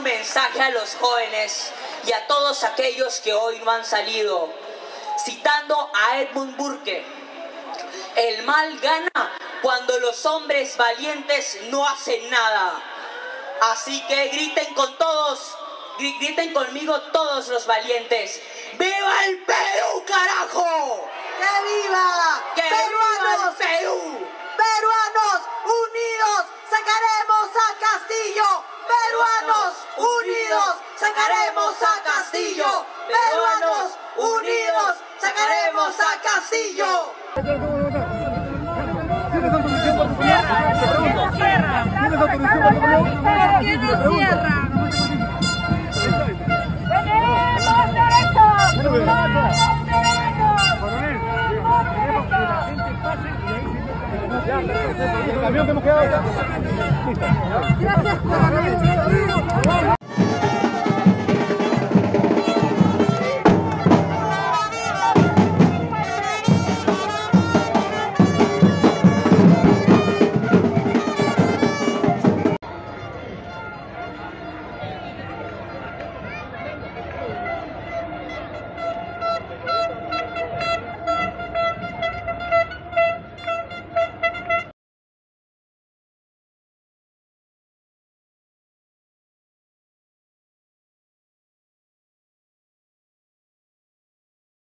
un mensaje a los jóvenes y a todos aquellos que hoy no han salido, citando a Edmund Burke. El mal gana cuando los hombres valientes no hacen nada. Así que griten con todos, griten conmigo todos los valientes. ¡Viva el Perú, carajo! ¡Que viva! ¡Que ¡Peruanos! viva el Perú! ¡Peruanos unidos! ¡Sacaremos a Castillo! ¡Peruanos unidos! ¡Sacaremos a Castillo! ¿Quién nos cierra? ¡Tenemos derechos! ¡Tenemos El camión que hemos quedado acá. Gracias por